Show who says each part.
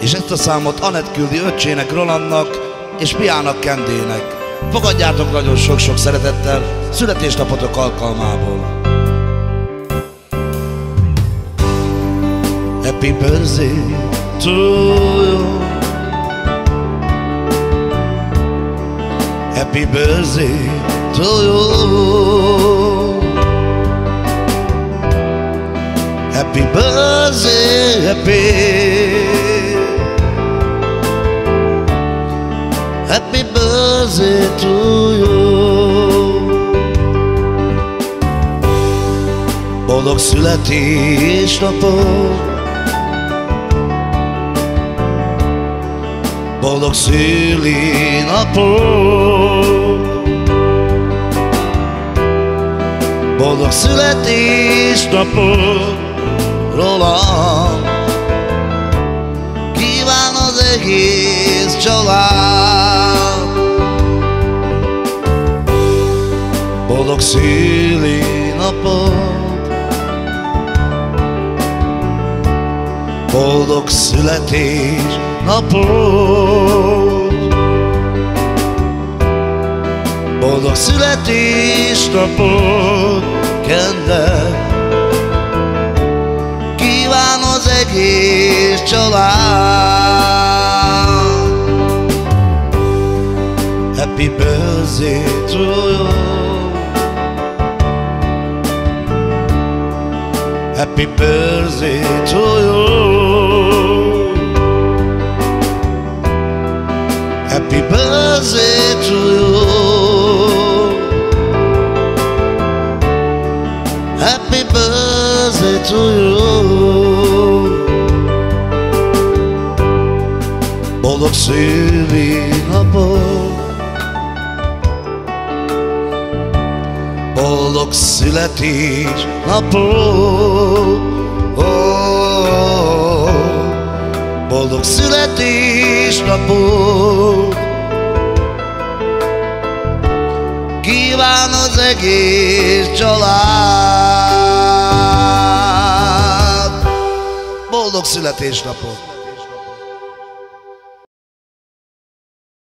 Speaker 1: És ezt a számot Anett küldi öccsének Rolandnak és Piának Kendének. Fogadjátok nagyon sok-sok szeretettel születésnapotok alkalmából. Happy birthday to you Happy birthday to you Happy birthday, happy Happy birthday to you. Boldog születésnapot Boldog szülinapot Boldog születésnapot Rólam Kíván az egész család Boldog szülinapot Boldog születés napot Boldog születésnapot Kende Kíván az egész család. Happy birthday to you Happy birthday to you Happy birthday to you. Happy birthday to you. Boldog szülinapot. Boldog születésnapot. Oh, boldog születésnapot Kíván az egész család Boldog születésnapot!